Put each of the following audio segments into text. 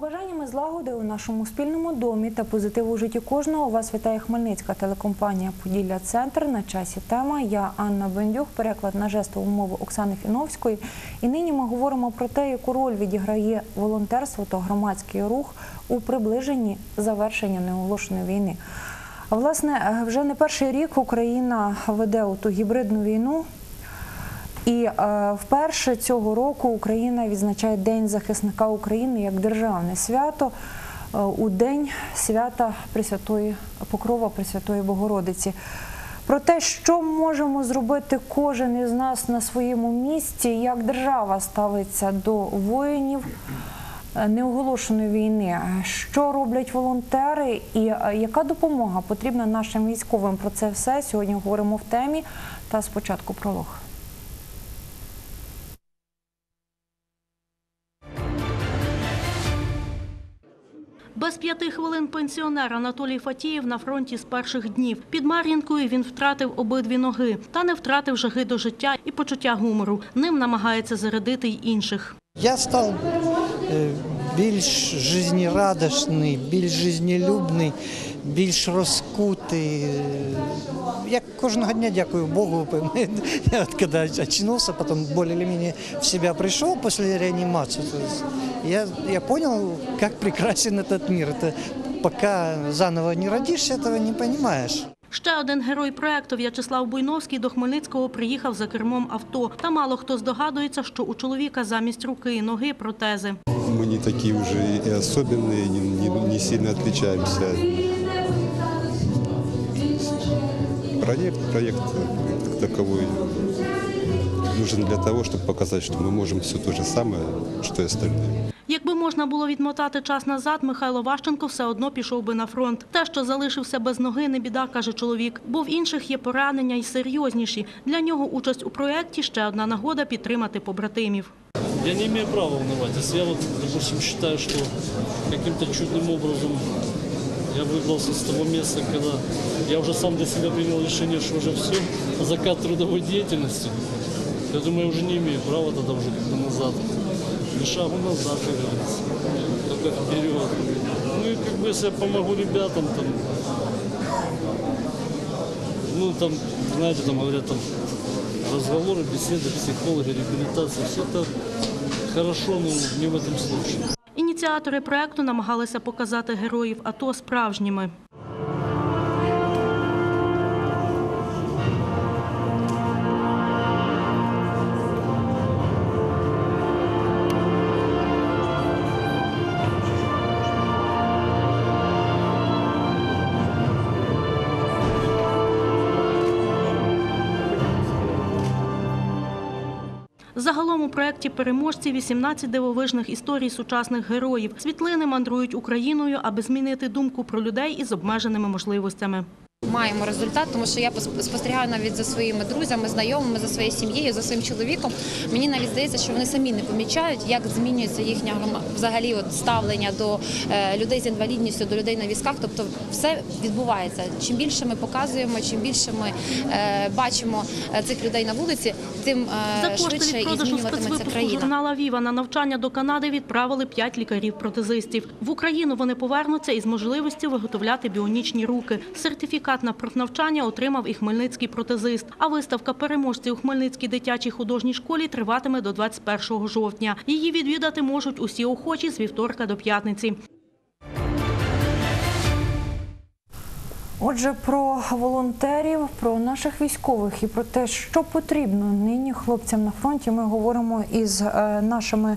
побажаннями злагоди у нашому спільному домі та позитиву у житті кожного вас вітає Хмельницька телекомпанія Поділля Центр. На часі тема. Я Анна Бендюк, переклад на жестову мову Оксани Фіновської. І нині ми говоримо про те, яку роль відіграє волонтерство та громадський рух у приближенні завершення неоголошеної війни. Власне, вже не перший рік Україна веде ту гібридну війну. І е, вперше цього року Україна відзначає День захисника України як державне свято е, у день свята Пресвятої Покрова Пресвятої Богородиці. Про те, що можемо зробити кожен із нас на своєму місці, як держава ставиться до воїнів е, неоголошеної війни, що роблять волонтери, і яка допомога потрібна нашим військовим. Про це все сьогодні говоримо в темі. Та спочатку пролог. Без п'яти хвилин пенсіонер Анатолій Фатієв на фронті з перших днів. Під Мар'їнкою він втратив обидві ноги, та не втратив жаги до життя і почуття гумору. Ним намагається зарядити й інших. Я став е, більш життєрадісний, більш жизнелюбний, більш розкутий. Е, Я кожного дня дякую Богу. Я от коли очнулся, потім більш-менш в себе прийшов після реанімації. то есть Я, я понял, как прекрасен этот мир. Это пока заново не родишься, этого не понимаешь. Ще один герой проекту В'ячеслав Буйновський до Хмельницького приїхав за кермом авто. Та мало хто здогадується, що у чоловіка замість руки і ноги протези. Мы не такие уже и особенные, не, не- не сильно отличаемся. Проект, проект как таковой нужен для того, чтобы показать, что мы можем все то же самое, что и остальные. Якби можна було відмотати час назад, Михайло Ващенко все одно пішов би на фронт. Те, що залишився без ноги, не біда, каже чоловік. Бо в інших є поранення й серйозніші. Для нього участь у проєкті – ще одна нагода підтримати побратимів. Я не имею права волновать. Если я вот, допустим, считаю, что каким-то чудным образом я выбрался с того места, когда я уже сам для себя принял решение, что уже все, закат трудовой деятельности, я думаю, я уже не имею права тогда уже как-то назад. Ни шагу назад, как говорится, только вперед. Ну и как бы если я помогу ребятам, там, ну там, знаете, там говорят, там разговоры, беседы, психологи, реабилитация, все это хорошо, но не в этом случае. Ініціатори проекту намагалися показати героїв АТО справжніми. Загалом у проєкті переможці 18 дивовижних історій сучасних героїв. Світлини мандрують Україною, аби змінити думку про людей із обмеженими можливостями. Маємо результат, тому що я пос- спостерігаю навіть за своїми друзями, знайомими, за своєю сім'єю, за своїм чоловіком. Мені навіть здається, що вони самі не помічають, як змінюється їхнє взагалі от ставлення до е, людей з інвалідністю, до людей на візках. Тобто, все відбувається. Чим більше ми показуємо, чим більше ми е, бачимо е, цих людей на вулиці, тим швидше і змінюватиметься країна. журнала Віва на навчання до Канади відправили п'ять лікарів-протезистів. В Україну вони повернуться із можливістю виготовляти біонічні руки. Сертифікат на профнавчання отримав і хмельницький протезист. А виставка переможців у Хмельницькій дитячій художній школі триватиме до 21 жовтня. Її відвідати можуть усі охочі з вівторка до п'ятниці. Отже, про волонтерів, про наших військових і про те, що потрібно нині хлопцям на фронті, ми говоримо із е, нашими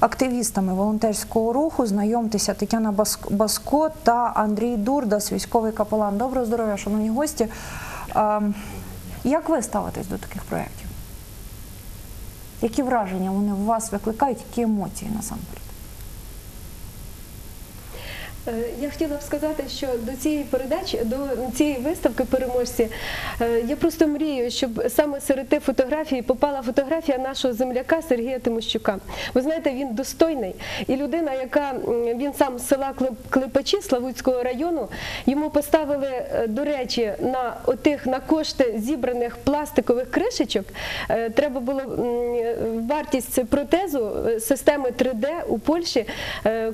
активістами волонтерського руху. Знайомтеся Тетяна Баск- Баско та Андрій Дурдас, військовий капелан. Доброго здоров'я, шановні гості. Е, Як ви ставитесь до таких проєктів? Які враження вони в вас викликають, які емоції насамперед? Е, Я хотіла б сказати, що до цієї передачі, до цієї виставки переможці, е, я просто мрію, щоб саме серед тих фотографій попала фотографія нашого земляка Сергія Тимощука. Ви знаєте, він достойний і людина, яка він сам з села Клипачі Славутського району, йому поставили, е, до речі, на отих на кошти зібраних пластикових кришечок. Треба було вартість протезу системи 3D у Польщі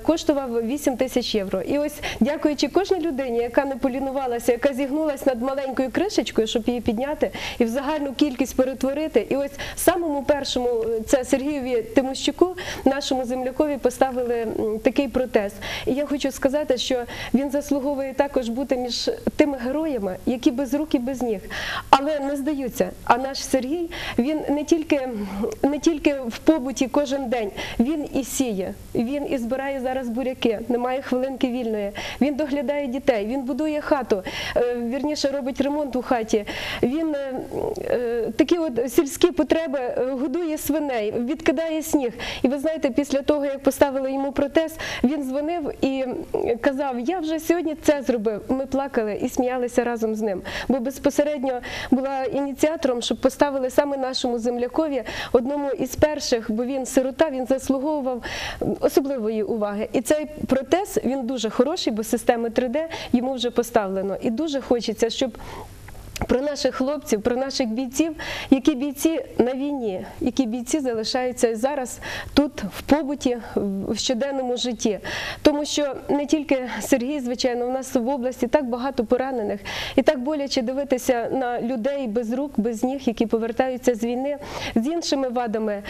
коштував 8 тисяч євро. І ось дякуючи кожній людині, яка не полінувалася, яка зігнулась над маленькою кришечкою, щоб її підняти і в загальну кількість перетворити. І ось самому першому е, це Сергієві Тимощуку, нашому землякові, поставили такий протез. І я хочу сказати, що він заслуговує також бути між тими героями, які без рук і без ніг, але не здаються. А наш Сергій він не тільки не тільки в побуті кожен день, він і сіє, він і збирає зараз буряки, немає хвилинки вільної. Він доглядає дітей, він будує хату, е, вірніше робить ремонт у хаті. Він е, е, такі от сільські потреби годує свиней, відкидає сніг. І ви знаєте, після того як поставили йому протез, він дзвонив і казав: Я вже сьогодні це зробив. Ми плакали і сміялися разом з ним. Бо безпосередньо була ініціатором, щоб поставили саме нашому землякові одному із перших, бо він сирота, він заслуговував особливої уваги. І цей протез він дуже хороший, бо системи 3D йому вже поставлено. І дуже хочеться, щоб. Про наших хлопців, про наших бійців, які бійці на війні, які бійці залишаються зараз тут, в побуті, в щоденному житті. Тому що не тільки Сергій, звичайно, у нас в області так багато поранених, і так боляче дивитися на людей без рук, без ніг, які повертаються з війни з іншими вадами.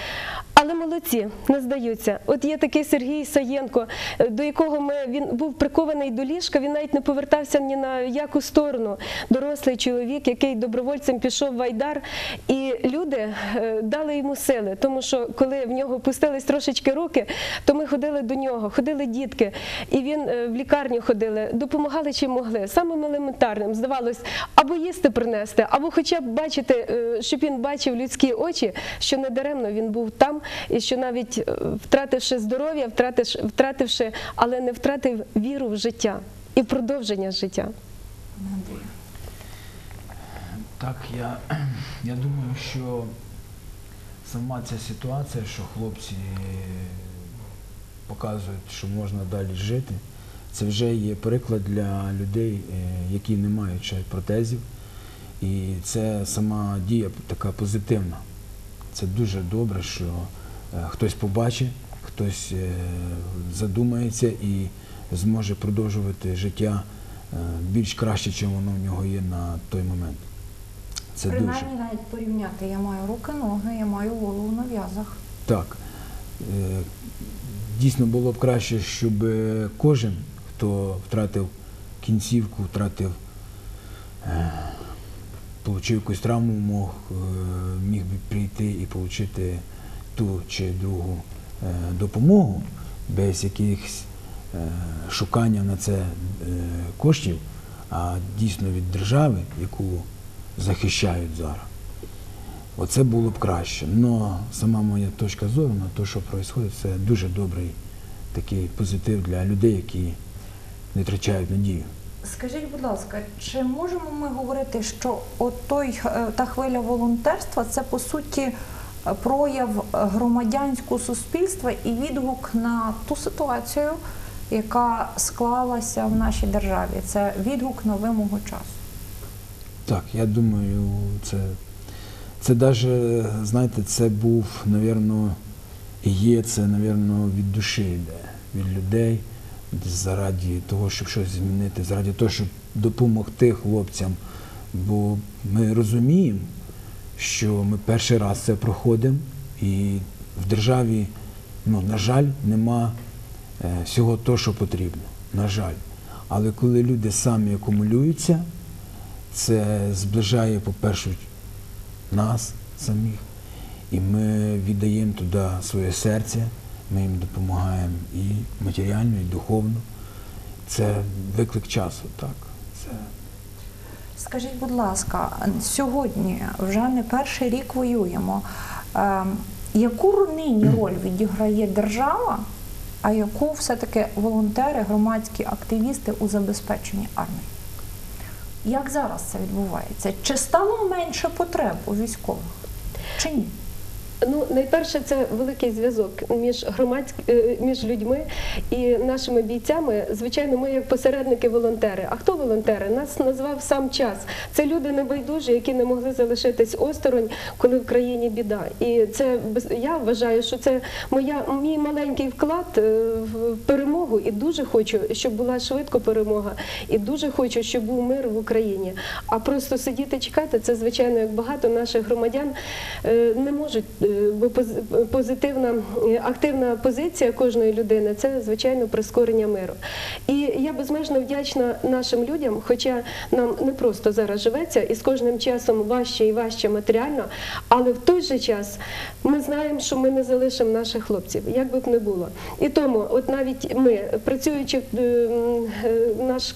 Але молодці, не здаються. От є такий Сергій Саєнко, е, до якого ми він був прикований до ліжка. Він навіть не повертався ні на яку сторону. Дорослий чоловік, який добровольцем пішов в Айдар, і люди е, дали йому сили, тому що коли в нього пустились трошечки руки, то ми ходили до нього, ходили дітки, і він е, в лікарню ходили, допомагали чим могли. Самим елементарним здавалось, або їсти принести, або хоча б бачити, щоб він бачив людські очі, що не даремно він був там, і що навіть е, втративши здоров'я, втративши, але не втратив віру в життя і в продовження життя. Так, я, я думаю, що сама ця ситуація, що хлопці показують, що можна далі жити, це вже є приклад для людей, е, які не мають протезів. І це сама дія така позитивна. Це дуже добре, що е, хтось побачить, хтось е, задумається і зможе продовжувати життя е, більш краще, ніж воно в нього є на той момент. Це дуже. Принаймні навіть порівняти. Я маю руки, ноги, я маю голову на в'язах. Так. Е, Дійсно було б краще, щоб е, кожен, хто втратив кінцівку, втратив, е, отримав якусь травму, мог, е, міг би прийти і отримати ту чи другу е, допомогу без якихось е, шукання на це е, коштів, а дійсно від держави, яку захищають зараз. Оце було б краще. Но сама моя точка зору на те, що відбувається, це дуже добрий такий позитив для людей, які не втрачають надію. Скажіть, будь ласка, чи можемо ми говорити, що от той, та хвиля волонтерства це по суті прояв громадянського суспільства і відгук на ту ситуацію, яка склалася в нашій державі? Це відгук на вимогу часу. Так, я думаю, це, це даже, знаєте, це був, напевно, і є це, напевно, від душі йде, від людей, заради того, щоб щось змінити, заради того, щоб допомогти хлопцям. Бо ми розуміємо, що ми перший раз це проходимо, і в державі, ну, на жаль, нема е, всього того, що потрібно. На жаль. Але коли люди самі акумулюються, це зближає, по-перше, нас самих, і ми віддаємо туди своє серце, ми їм допомагаємо і матеріально, і духовно. Це виклик часу, так. Це Скажіть, будь ласка, сьогодні вже не перший рік воюємо. Ем, Яку нині роль відіграє держава а яку все-таки волонтери, громадські активісти у забезпеченні армії? Як зараз це відбувається? Чи стало менше потреб у військових? Чи ні? Ну, найперше, це великий зв'язок між громадськ... е, між людьми і нашими бійцями. Звичайно, ми як посередники волонтери. А хто волонтери? Нас назвав сам час. Це люди небайдужі, які не могли залишитись осторонь, коли в країні біда. І це я вважаю, що це моя мій маленький вклад е, в перемогу. І дуже хочу, щоб була швидко перемога, і дуже хочу, щоб був мир в Україні. А просто сидіти чекати, це звичайно, як багато наших громадян е, не можуть. Е, позитивна е, активна позиція кожної людини це звичайно прискорення миру. І я безмежно вдячна нашим людям, хоча нам не просто зараз живеться, і з кожним часом важче і важче матеріально, але в той же час ми знаємо, що ми не залишимо наших хлопців, як би б не було. І тому, от навіть ми, працюючи в е, наш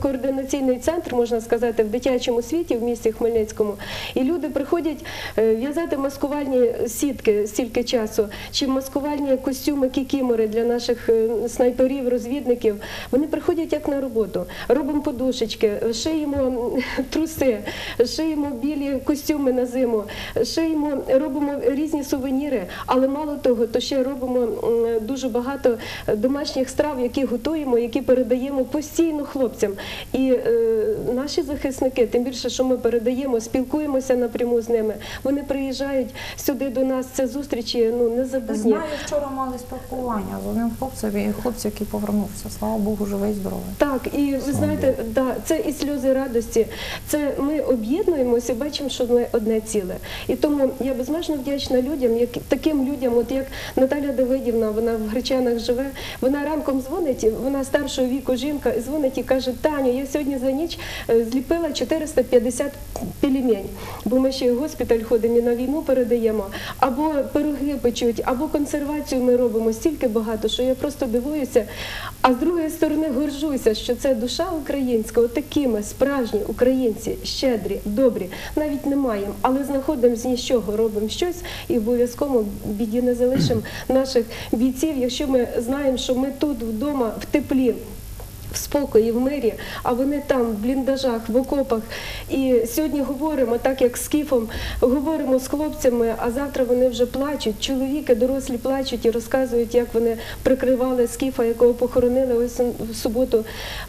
координаційний центр, можна сказати, в дитячому світі в місті Хмельницькому, і люди приходять в'язати маскувальні сітки стільки часу, чи маскувальні костюми кікімори для наших е, снайперів, розвідників. Вони приходять як на роботу. Робимо подушечки, шиємо труси, шиємо білі костюми на зиму, шиємо, робимо різні сувеніри, але мало того, то ще робимо дуже багато домашніх страв, які готуємо, які передаємо постійно хлопцям. І е, наші захисники, тим більше, що ми передаємо, спілкуємося напряму з ними. Вони приїжджають сюди до нас. Це зустрічі ну незабутні. Знаю, вчора мали спілкування з одним хлопцем і хлопцем, який повернувся. Слава Богу, живий і здоровий. Так, і ви знаєте, да, це і сльози радості. Це ми об'єднуємося, і бачимо, що ми одне ціле. І тому я безмежно вдячна людям, як таким людям, от як Наталя Давидівна, вона в Гречанах живе. Вона ранком дзвонить, вона старшого віку жінка, і дзвонить і каже: Таню, я сьогодні за ніч е, зліпила 450 пельмень, бо ми ще й в госпіталь ходимо і на війну передаємо. Або пироги печуть, або консервацію ми робимо стільки багато, що я просто дивуюся. А з другої сторони горжуся, що це душа українська, отакими справжні українці, щедрі, добрі, навіть не маємо, але знаходимо з нічого, робимо щось і обов'язково біді не залишимо наших бійців, якщо ми знаємо, що ми тут вдома в теплі. В спокої, в мирі, а вони там в бліндажах, в окопах. І сьогодні говоримо, так як з Кіфом, говоримо з хлопцями, а завтра вони вже плачуть. Чоловіки дорослі плачуть і розказують, як вони прикривали Скіфа, якого похоронили ось в суботу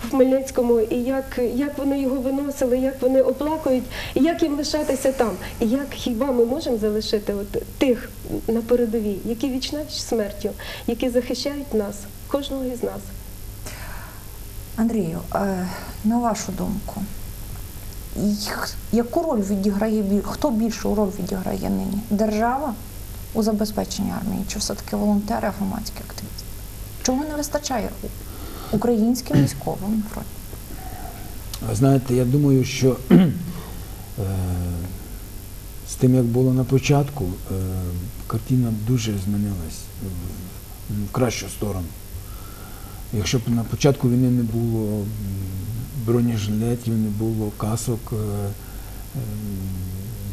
в Хмельницькому, і як, як вони його виносили, як вони оплакують, і як їм лишатися там. І як хіба ми можемо залишити от тих на передовій, які вічна смертю, які захищають нас, кожного із нас. Андрію, е, на вашу думку, яку роль відіграє хто більшу роль відіграє нині? Держава у забезпеченні армії, чи все-таки волонтери, громадські активісти? Чого не вистачає українським військовим фронті? Знаєте, я думаю, що е, з тим, як було на початку, е, картина дуже змінилась в кращу сторону. Якщо б на початку війни не було бронежилетів, не було касок, е, е,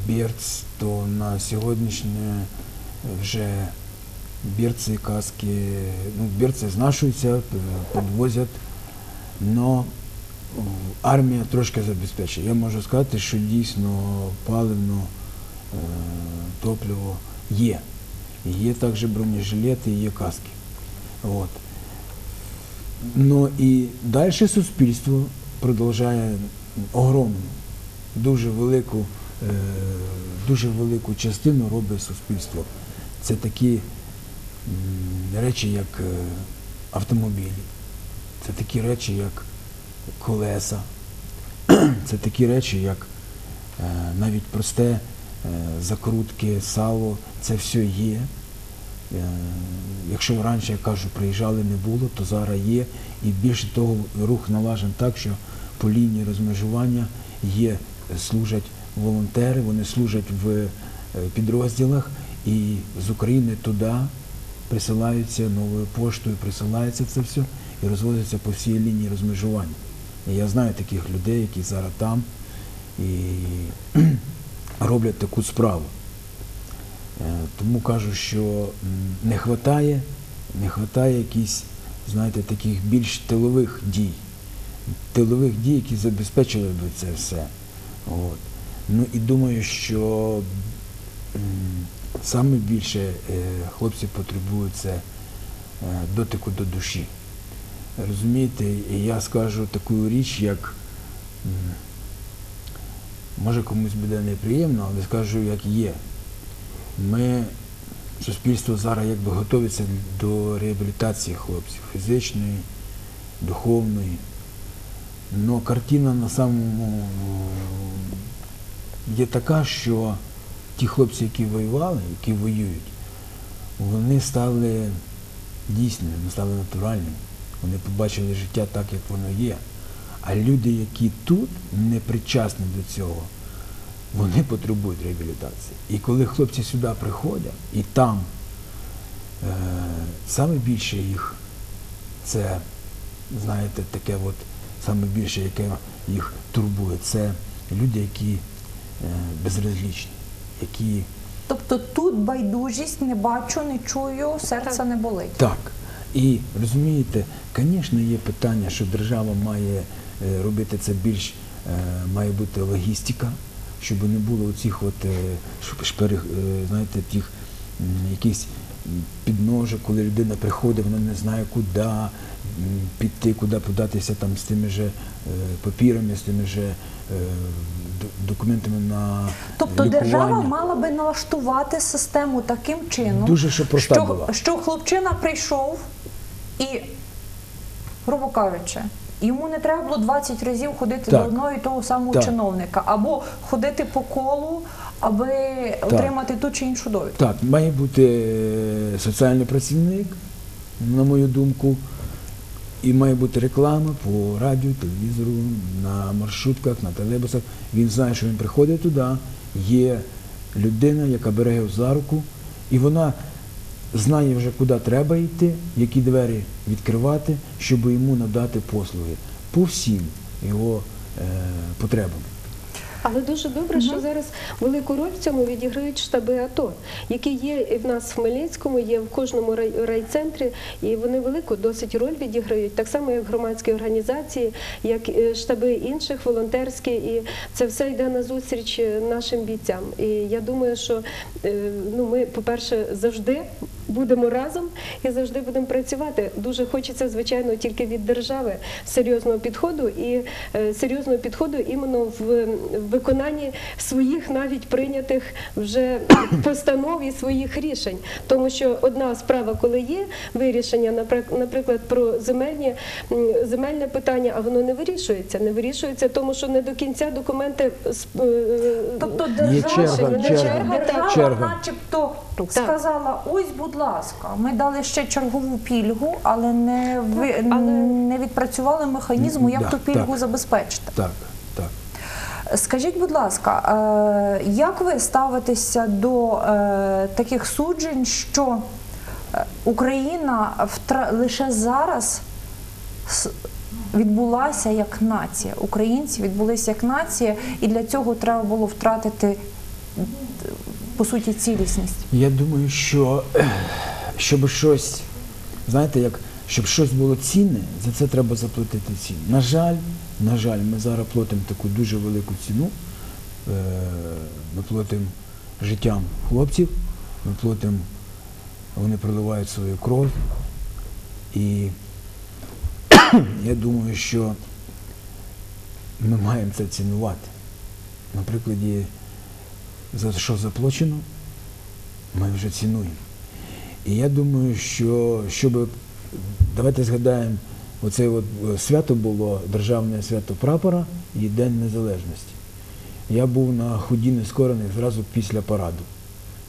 бірц, то на сьогоднішнє вже бірці, каски, ну, бірці знашуються, підвозять, в- армія трошки забезпечує. Я можу сказати, що дійсно паливно е, топливо є. Є також бронежилети, є каски. От. Ну і далі суспільство продовжує огромну, дуже велику, е, дуже велику частину робить суспільство. Це такі речі, як е, автомобілі, це такі речі, як колеса, це такі речі, як е, навіть просте закрутки, сало, це все є. Е, Якщо раніше, я кажу, приїжджали не було, то зараз є. І більше того, рух налажен так, що по лінії розмежування є, служать волонтери, вони служать в е, підрозділах і з України туди присилаються новою поштою, присилається це все і розвозиться по всій лінії розмежування. І я знаю таких людей, які зараз там і роблять таку справу. Е, Тому кажу, що не вистачає не вистачає якісь, знаєте, таких більш тилових дій. Тилових дій, які забезпечили би це все. От. Ну і думаю, що саме більше е, хлопці потребують це е, дотику до душі. Розумієте, я скажу таку річ, як може комусь буде неприємно, але скажу, як є. Ми, суспільство зараз якби готується до реабілітації хлопців фізичної, духовної. Но картина на самому є така, що ті хлопці, які воювали, які воюють, вони стали дійсними, вони стали натуральними. Вони побачили життя так, як воно є. А люди, які тут не причасні до цього, вони потребують реабілітації. І коли хлопці сюди приходять, і там е, саме більше їх це, знаєте, таке от саме більше, яке їх турбує, це люди, які е, безразлічні, які Тобто тут байдужість не бачу, не чую, серце не болить. Так. І розумієте, звісно, є питання, що держава має е, робити це більш, е, має бути логістика, щоб не було оцих от, е, шпери, е, знаєте, тих м, якихось підножок, коли людина приходить, вона не знає, куди піти, куди податися там з тими же е, папірами, з тими же е, документами на Тобто лікування. держава мала би налаштувати систему таким чином, Дуже проста що, була. що хлопчина прийшов і, грубо кажучи, йому не треба було 20 разів ходити Так. до одного і того самого Так. чиновника, або ходити по колу, аби отримати ту чи іншу довідку. Так, має бути е, соціальний працівник, на мою думку, і має бути реклама по радіо, телевізору, на маршрутках, на телебусах. Він знає, що він приходить туди, є людина, яка бере його за руку, і вона знає вже, куди треба йти, які двері відкривати, щоб йому надати послуги по всім його е, потребам. Але дуже добре, що зараз велику роль в цьому відіграють штаби АТО, які є і в нас в Хмельницькому, є в кожному рай- райцентрі, і вони велику досить роль відіграють, так само як громадські організації, як е, штаби інших волонтерські, і це все йде на зустріч е, нашим бійцям. І я думаю, що е, ну ми, по-перше, завжди будемо разом і завжди будемо працювати. Дуже хочеться, звичайно, тільки від держави серйозного підходу і серйозного підходу іменно в виконанні своїх навіть прийнятих вже постанов і своїх рішень. Тому що одна справа, коли є вирішення, наприк- наприклад, про земельні земельне питання, а воно не вирішується. Не вирішується, тому що не до кінця документи е, Тобто держава, черга, не черга. черга, держава Черга. начебто Так. сказала, ось, будь ласка, ми дали ще чергову пільгу, але не, ви, але- не відпрацювали механізму, як Да, ту пільгу так. забезпечити. Так, так. Скажіть, будь ласка, е, як ви ставитеся до е, таких суджень, що е, Україна лише зараз відбулася як нація, українці відбулися як нація, і для цього треба було втратити по суті цілісність? Я думаю, що щоб щось, знаєте, як щоб щось було цінне, за це треба заплатити ціну. На жаль, на жаль, ми зараз платимо таку дуже велику ціну. Е, Ми платимо життям хлопців, ми платимо, вони проливають свою кров. І я думаю, що ми маємо це цінувати. На прикладі за що заплачено, ми вже цінуємо. І я думаю, що щоб давайте згадаємо, оце от е, свято було державне свято прапора і День Незалежності. Я був на ході нескорених зразу після параду.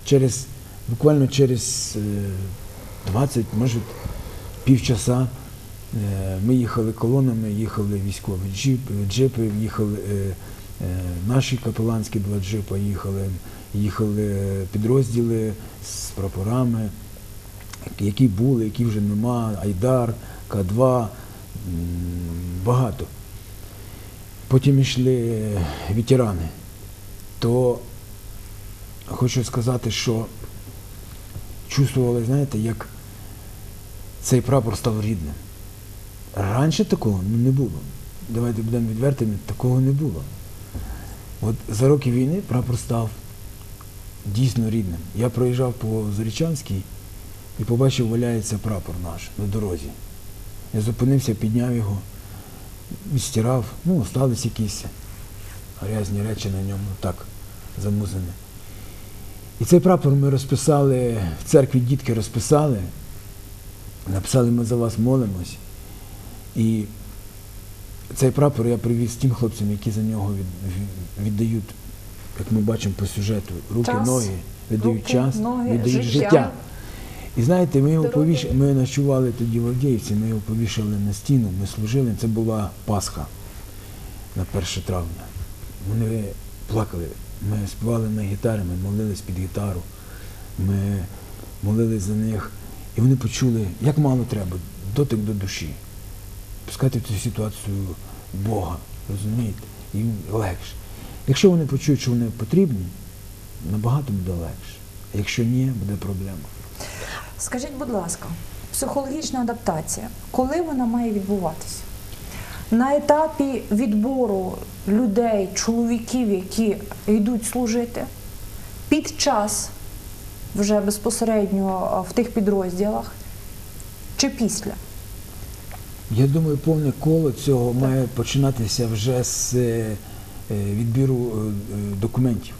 Через, буквально через е, 20, може, півчаса е, ми їхали колонами, їхали військові джипи, їхали е, е, наші капеланські два джипа, їхали, їхали підрозділи з прапорами, які були, які вже нема, Айдар, К2, м, багато. Потім йшли ветерани. То хочу сказати, що чувствували, знаєте, як цей прапор став рідним. Раніше такого не було. Давайте будемо відвертими, такого не було. От за роки війни прапор став дійсно рідним. Я проїжджав по Зорічанській і побачив, валяється прапор наш на дорозі. Я зупинився, підняв його, відстирав, ну, остались якісь грязні речі на ньому, так, замузані. І цей прапор ми розписали, в церкві дітки розписали, написали ми за вас молимось. І цей прапор я привіз тим хлопцям, які за нього від, від- віддають, як ми бачимо по сюжету, руки, Час, ноги, віддають руки, час, ноги, віддають життя. життя. І знаєте, ми його повіш... ми ночували тоді в Авдіївці, ми його повішали на стіну, ми служили. Це була Пасха на 1 травня. Вони плакали. Ми співали на гітарі, ми молились під гітару, ми молились за них. І вони почули, як мало треба, дотик до душі. Пускати в цю ситуацію Бога, розумієте? Їм легше. Якщо вони почують, що вони потрібні, набагато буде легше. А якщо ні, буде проблема. Скажіть, будь ласка, психологічна адаптація, коли вона має відбуватися? На етапі відбору людей, чоловіків, які йдуть служити, під час вже безпосередньо в тих підрозділах, чи після? Я думаю, повне коло цього має починатися вже з е, е, відбіру е, документів.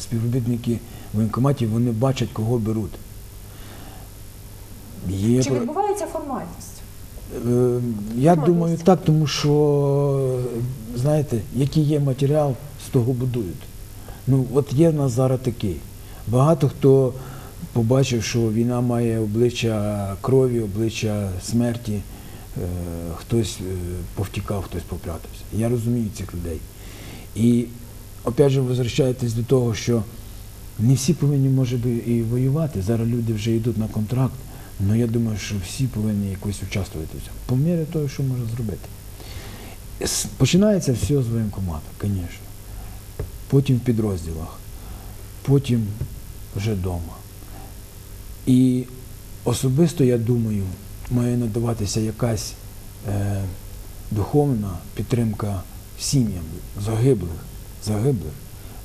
Співробітники воєнкоматів вони бачать, кого беруть. Є Чи відбувається формальність? Е, Я думаю, так, тому що, знаєте, який є матеріал, з того будують. Ну, от є в нас зараз такий. Багато хто побачив, що війна має обличчя крові, обличчя смерті, е, хтось е, повтікав, хтось попрятався. Я розумію цих людей. І опять же, возвращаєтесь до того, що не всі повинні, може би, і воювати. Зараз люди вже йдуть на контракт. Але я думаю, що всі повинні якось участвувати в цьому. По мірі того, що можна зробити. Починається все з воєнкомату, звісно. Потім в підрозділах, потім вже вдома. І особисто, я думаю, має надаватися якась е, духовна підтримка сім'ям загиблих. загиблих.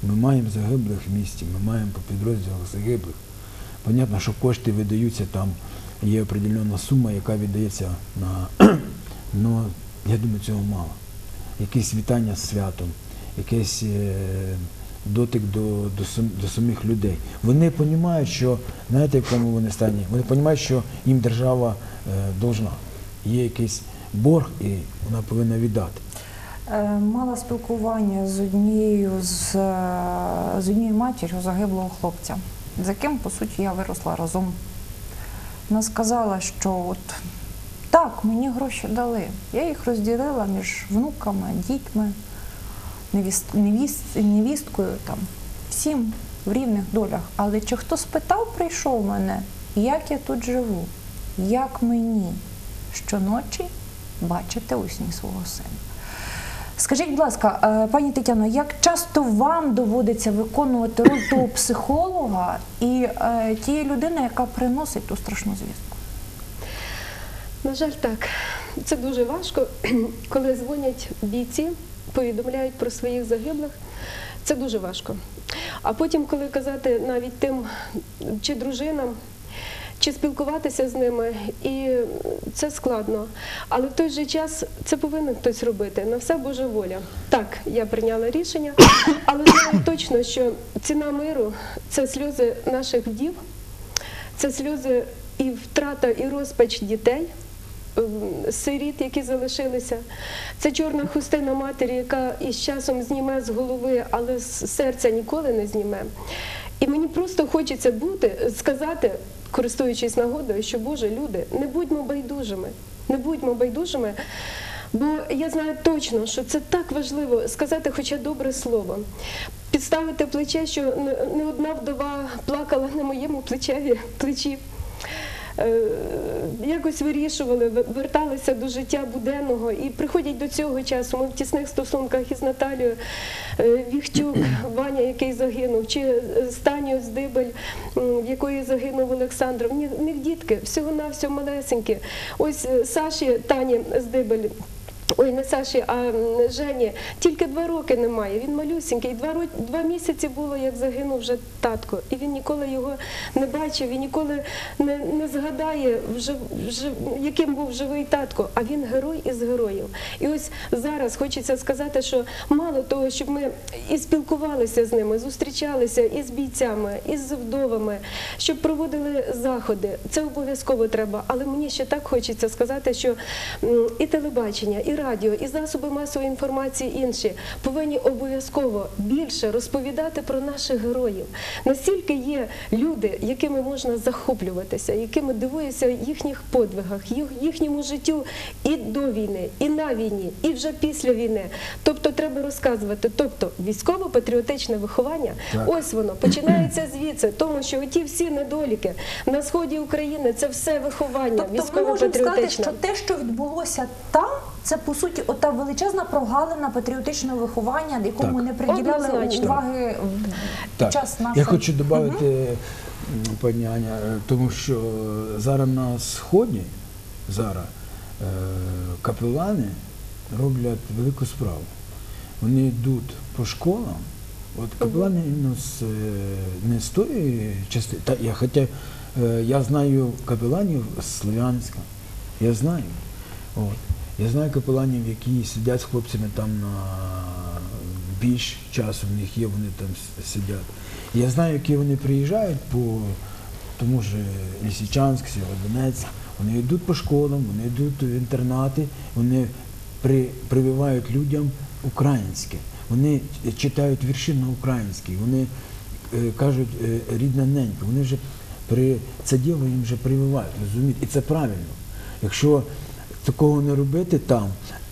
Ми маємо загиблих в місті, ми маємо по підрозділах загиблих. Понятно, що кошти видаються там, є определена сума, яка віддається на. Ну, я думаю, цього мало. Якесь вітання з святом, якийсь е, дотик до, до, сам- до самих людей. Вони розуміють, що, знаєте, в якому вони стані? Вони розуміють, що їм держава е, должна. Є якийсь борг, і вона повинна віддати. Е, Мала спілкування з однією з, е, з однією матір'ю загиблого хлопця, з яким, по суті, я виросла разом. Вона сказала, що от так, мені гроші дали. Я їх розділила між внуками, дітьми, невіст, невіст, невісткою, там, всім в рівних долях. Але чи хто спитав, прийшов мене, як я тут живу, як мені щоночі бачити у сні свого сина? Скажіть, будь ласка, е, пані Тетяно, як часто вам доводиться виконувати того психолога і е, тієї людини, яка приносить ту страшну звістку? На жаль, так. Це дуже важко, коли дзвонять бійці, повідомляють про своїх загиблих. Це дуже важко. А потім, коли казати навіть тим чи дружинам, чи спілкуватися з ними, і це складно. Але в той же час це повинен хтось робити. На все Божа воля. Так, я прийняла рішення, але знаю точно, що ціна миру це сльози наших вдів, це сльози і втрата, і розпач дітей. ем, Сиріт, які залишилися, це чорна хустина матері, яка із часом зніме з голови, але з серця ніколи не зніме. І мені просто хочеться бути, сказати, користуючись нагодою, що Боже, люди, не будьмо байдужими, не будьмо байдужими, бо я знаю точно, що це так важливо сказати хоча добре слово. Підставити плече, що не одна вдова плакала на моєму плечеві плечі. е, якось вирішували, верталися до життя буденного і приходять до цього часу. Ми в тісних стосунках із Наталією е, Віхтюк, Ваня, який загинув, чи е, Станю Здибель, в якої загинув Олександр. В них дітки всього-навсього малесенькі. Ось е, Саші Тані Здибель. Ой, не Саші, а Жені. Тільки два роки немає. Він малюсінький. Два, ро- два місяці було, як загинув вже татко. І він ніколи його не бачив, він ніколи не, не згадає, вже, вже, яким був живий татко. А він герой із героїв. І ось зараз хочеться сказати, що мало того, щоб ми і спілкувалися з ними, зустрічалися і з бійцями, і з вдовами, щоб проводили заходи. Це обов'язково треба. Але мені ще так хочеться сказати, що і телебачення, і радіо, і засоби масової інформації інші повинні обов'язково більше розповідати про наших героїв. Настільки є люди, якими можна захоплюватися, якими дивуюся їхніх подвигах, їхньому життю і до війни, і на війні, і вже після війни. Тобто треба розказувати. Тобто військово-патріотичне виховання, Так. ось воно починається звідси, тому що оті всі недоліки на сході України це все виховання Тобто ми можемо сказати, що те, що відбулося там, це по суті ота величезна прогалина патріотичного виховання, якому Так. не приділяли Однозначно. уваги Так, час нашого. я хочу додати, пані Аня, е, тому що зараз на сході зараз е, капелани роблять велику справу. Вони йдуть по школам. От капелани з, е, не з тої частини, та я хоча я знаю капеланів з Слов'янська, я знаю. От. Я знаю капеланів, які сидять з хлопцями там на більш часу в них є, вони там сидять. Я знаю, які вони приїжджають по тому ж Лісичанськ, Сєвєродонецьк, вони йдуть по школам, вони йдуть в інтернати, вони при, прививають людям українське. Вони читають вірші на українській, вони е, кажуть е, рідна ненька, вони вже при це діло їм вже прививають, розумієте? І це правильно. Якщо такого не робити там,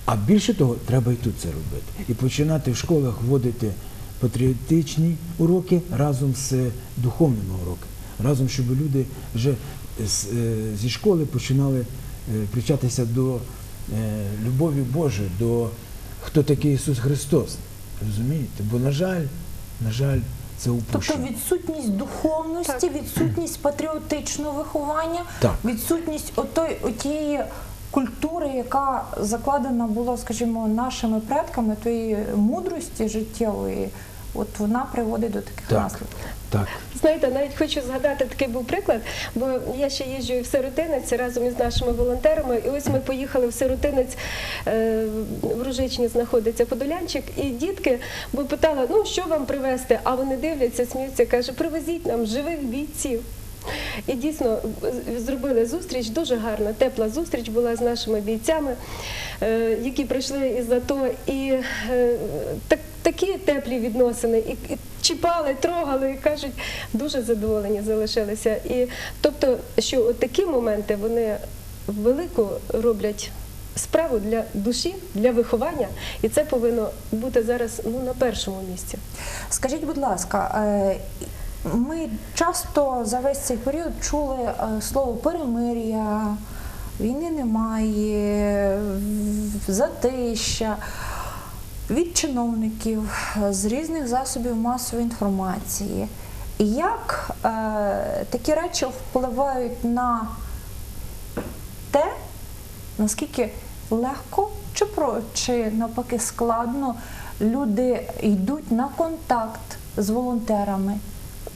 а більше того, треба і тут це робити. І починати в школах вводити патріотичні уроки разом з духовними уроками. Разом, щоб люди вже е, зі школи починали е, привчатися до е, любові Божої, до хто такий Ісус Христос. Розумієте? Бо, на жаль, на жаль, це Тобто відсутність духовності, відсутність патріотичного виховання, Так. відсутність отої, отієї культури, яка закладена була, скажімо, нашими предками, тої мудрості життєвої, от вона приводить до таких Так, наслідків. так. Знаєте, навіть хочу згадати такий був приклад, бо я ще їжджу і в сиротинець разом із нашими волонтерами. І ось ми поїхали в сиротинець е, в Ружичні знаходиться Подолянчик, і дітки, бо питала, ну що вам привезти? А вони дивляться, сміються, каже, привезіть нам живих бійців. І дійсно зробили зустріч, дуже гарна, тепла зустріч була з нашими бійцями, е, які прийшли із АТО. І е, так, такі теплі відносини, і, чіпали, трогали, і кажуть, дуже задоволені залишилися. І тобто, що такі моменти вони велику роблять. Справу для душі, для виховання, і це повинно бути зараз ну на першому місці. Скажіть, будь ласка, е, ми часто за весь цей період чули е, слово перемир'я, війни немає, затища від чиновників е, з різних засобів масової інформації. Як е, такі речі впливають на те, наскільки легко чи про чи навпаки складно люди йдуть на контакт з волонтерами,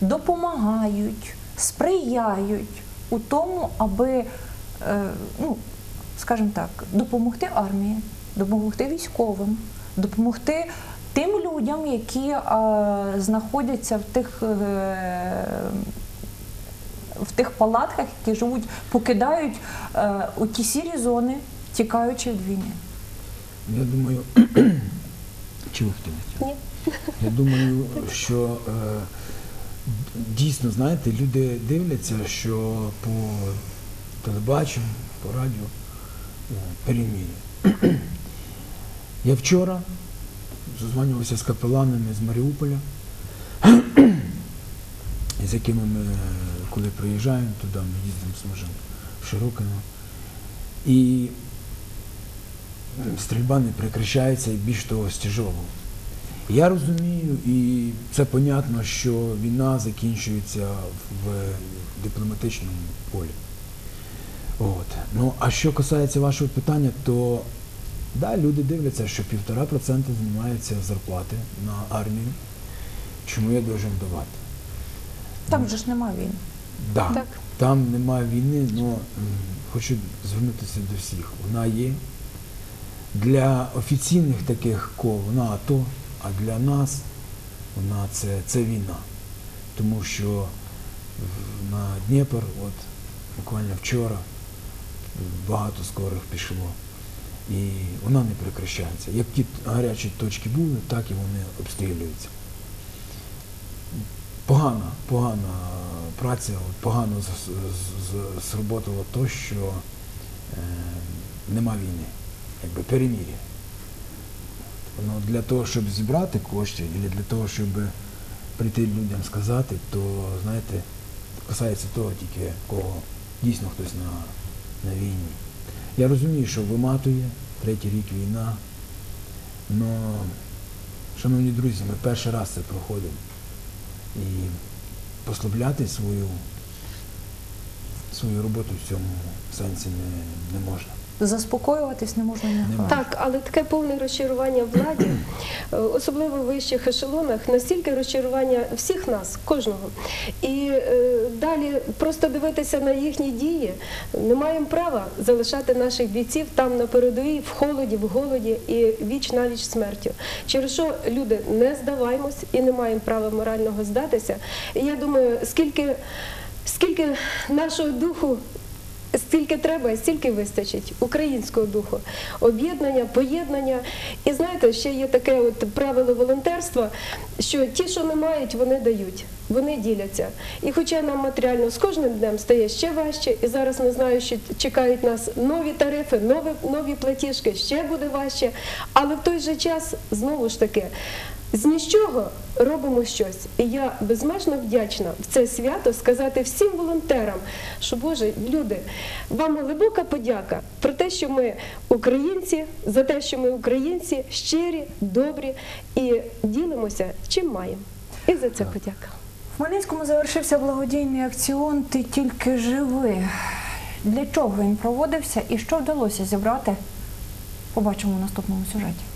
допомагають, сприяють у тому, аби, е, ну, скажімо так, допомогти армії, допомогти військовим, допомогти тим людям, які е, знаходяться в тих. е, в тих палатках, які живуть, покидають е, у ті сірі зони, тікаючи від війни. Я думаю, чи ви хотіли? Ні. Я думаю, що е, дійсно, знаєте, люди дивляться, що по телебаченню, по радіо перемір'я. Я вчора зазванювався з капеланами з Маріуполя, з якими ми, коли приїжджаємо туди, ми їздимо з мужем. в Широкино. І стрільба не прекращається і більш того стіжово. Я розумію, і це понятно, що війна закінчується в дипломатичному полі. От. Ну, а що касається вашого питання, то да, люди дивляться, що півтора процента знімаються зарплати на армію. Чому я должен давати? Там же ж нема війни. Да, Так. там немає війни, але хочу звернутися до всіх. Вона є. Для офіційних таких кол вона АТО, а для нас вона це, це війна. Тому що на Дніпр, от буквально вчора, багато скорих пішло. І вона не прекращається. Як ті гарячі точки були, так і вони обстрілюються погана, погана праця, погано з- з- з- то, що е, нема війни, якби перемір'я. Воно для того, щоб зібрати кошти, і для того, щоб прийти людям сказати, то знаєте, касається того тільки кого дійсно хтось на, на війні. Я розумію, що виматує, третій рік війна. але, шановні друзі, ми перший раз це проходимо. І послабляти свою, свою роботу в цьому сенсі не, не можна. Заспокоюватись не можна ні Так, але таке повне розчарування владі, е, особливо в вищих ешелонах, настільки розчарування всіх нас, кожного. І е, далі просто дивитися на їхні дії не маємо права залишати наших бійців там на передовій, в холоді, в голоді і віч на віч смертю. Через що люди не здаваємось і не маємо права морального здатися. І я думаю, скільки, скільки нашого духу Стільки треба, стільки вистачить українського духу, об'єднання, поєднання. І знаєте, ще є таке от правило волонтерства, що ті, що не мають, вони дають, вони діляться. І хоча нам матеріально з кожним днем стає ще важче, і зараз не знаю, що чекають нас нові тарифи, нові, нові платіжки, ще буде важче. Але в той же час знову ж таки. З нічого робимо щось. І я безмежно вдячна в це свято сказати всім волонтерам, що Боже, люди, вам глибока подяка про те, що ми українці, за те, що ми українці щирі, добрі і ділимося чим маємо. І за це подяка. В Хмельницькому завершився благодійний акціон Ти тільки живи. Для чого він проводився і що вдалося зібрати? Побачимо в наступному сюжеті.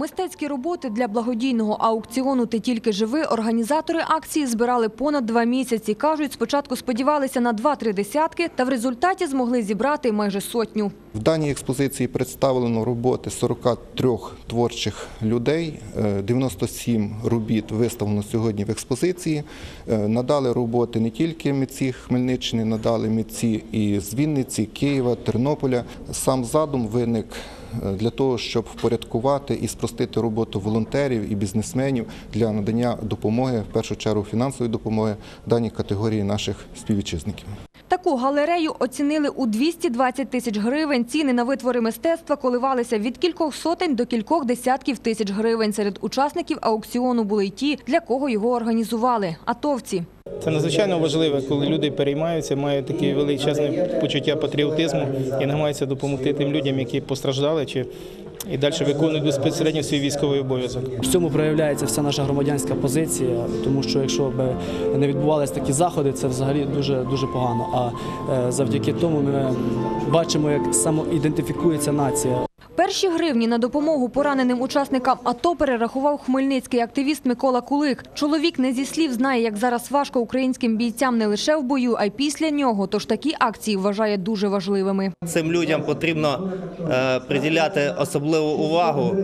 Мистецькі роботи для благодійного аукціону Ти тільки живи організатори акції збирали понад два місяці. Кажуть, спочатку сподівалися на два-три десятки, та в результаті змогли зібрати майже сотню. В даній експозиції представлено роботи 43 творчих людей. Е, 97 робіт виставлено сьогодні в експозиції. Е, Надали роботи не тільки митці Хмельниччини, надали митці і з Вінниці, Києва, Тернополя. Сам задум виник е, для того, щоб впорядкувати і спростити роботу волонтерів і бізнесменів для надання допомоги, в першу чергу фінансової допомоги даній категорії наших співвітчизників. Таку галерею оцінили у 220 тисяч гривень. Ціни на витвори мистецтва коливалися від кількох сотень до кількох десятків тисяч гривень. Серед учасників аукціону були й ті, для кого його організували – атовці. Це надзвичайно важливо, коли люди переймаються, мають таке величезне почуття патріотизму і намагаються допомогти тим людям, які постраждали чи і далі виконують безпосередньо свій військовий обов'язок. В цьому проявляється вся наша громадянська позиція, тому що якщо б не відбувалися такі заходи, це взагалі дуже дуже погано. А е, завдяки тому ми бачимо, як самоідентифікується нація. Перші гривні на допомогу пораненим учасникам АТО перерахував хмельницький активіст Микола Кулик. Чоловік не зі слів знає, як зараз важко українським бійцям не лише в бою, а й після нього. Тож такі акції вважає дуже важливими. Цим людям потрібно е, приділяти особливу увагу,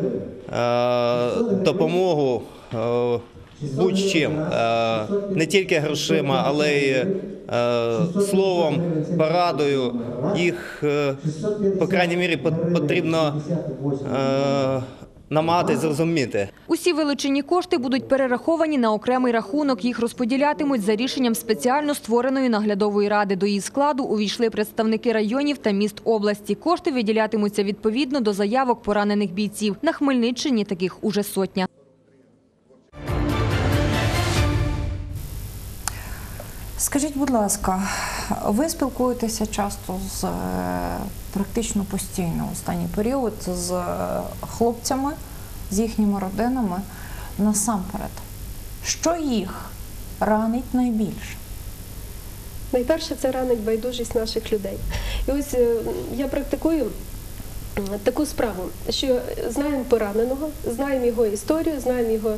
е, допомогу е, будь-чим, е, не тільки грошима, але й словом, порадою. Їх, по крайній мірі, потрібно намагатись зрозуміти. Усі вилучені кошти будуть перераховані на окремий рахунок. Їх розподілятимуть за рішенням спеціально створеної наглядової ради. До її складу увійшли представники районів та міст області. Кошти виділятимуться відповідно до заявок поранених бійців. На Хмельниччині таких уже сотня. Скажіть, будь ласка, ви спілкуєтеся часто з е, практично постійно останній період з е, хлопцями, з їхніми родинами насамперед. Що їх ранить найбільше? Найперше це ранить байдужість наших людей. І ось е, я практикую таку справу, що знаємо пораненого, знаємо його історію, знаємо його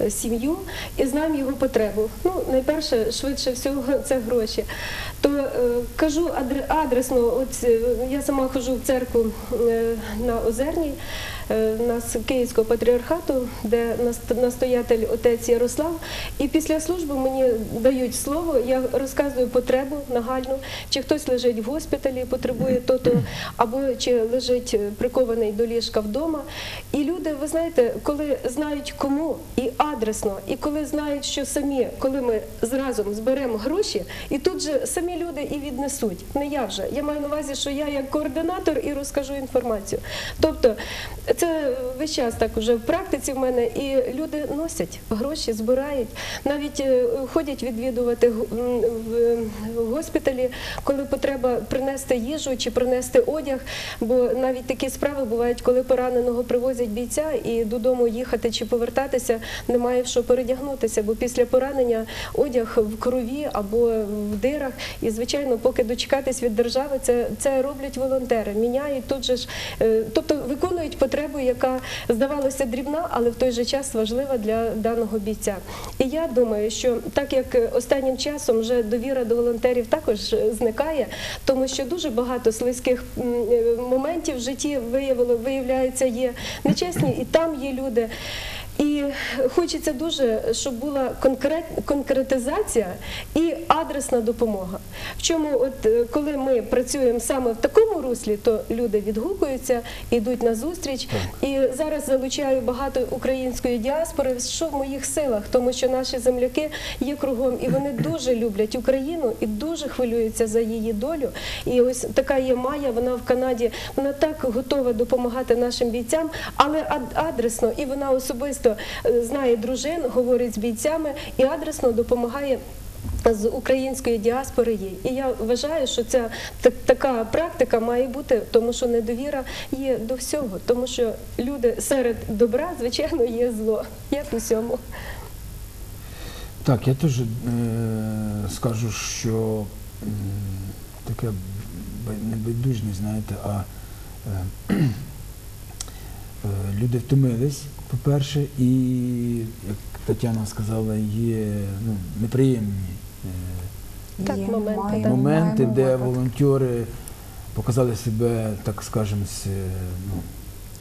е, сім'ю і знаємо його потребу. Ну, найперше, швидше всього, це гроші. То е, кажу адре- адресно, от е, я сама ходжу в церкву е, на Озерній. Е, нас Київського патріархату, де наст- настоятель отець Ярослав. І після служби мені дають слово, я розказую потребу нагальну, чи хтось лежить в госпіталі, потребує то-то, або чи лежить е, прикований до ліжка вдома. І люди, ви знаєте, коли знають кому і адресно, і коли знають, що самі, коли ми зразом зберемо гроші, і тут же самі люди і віднесуть. Не я вже. Я маю на увазі, що я як координатор і розкажу інформацію. Тобто це весь час так уже в практиці в мене, і люди носять гроші, збирають, навіть е, ходять відвідувати в госпіталі, коли потреба принести їжу чи принести одяг. Бо навіть такі справи бувають, коли пораненого привозять бійця і додому їхати чи повертатися, немає в що передягнутися, бо після поранення одяг в крові або в дирах. І звичайно, поки дочекатись від держави, це, це роблять волонтери. Міняють тут же ж, е, тобто виконують потребу, яка здавалося дрібна, але в той же час важлива для даного бійця. І я думаю, що так як останнім часом вже довіра до волонтерів також зникає, тому що дуже багато слизьких е, моментів в житті виявило, виявляється, є нечесні, і там є люди. І хочеться дуже, щоб була конкрет, конкретизація і адресна допомога. В чому, от е, коли ми працюємо саме в такому руслі, то люди відгукуються, йдуть на зустріч. І зараз залучаю багато української діаспори, що в моїх силах, тому що наші земляки є кругом, і вони дуже люблять Україну і дуже хвилюються за її долю. І ось така є Майя, вона в Канаді, вона так готова допомагати нашим бійцям, але ад- адресно, і вона особисто е, знає дружин, говорить з бійцями і адресно допомагає. З української діаспори є. І я вважаю, що ця так- така практика має бути, тому що недовіра є до всього, тому що люди серед добра, звичайно, є зло, як у всьому. Так, я теж е, скажу, що м, таке бай- не байдужність, знаєте, а е, е, люди втомились, по-перше, і, як Тетяна сказала, є ну, неприємні е, Так, Є, моменти, маємо- так. моменти, маємо де випадки. волонтери показали себе, так скажемо, з, е, ну,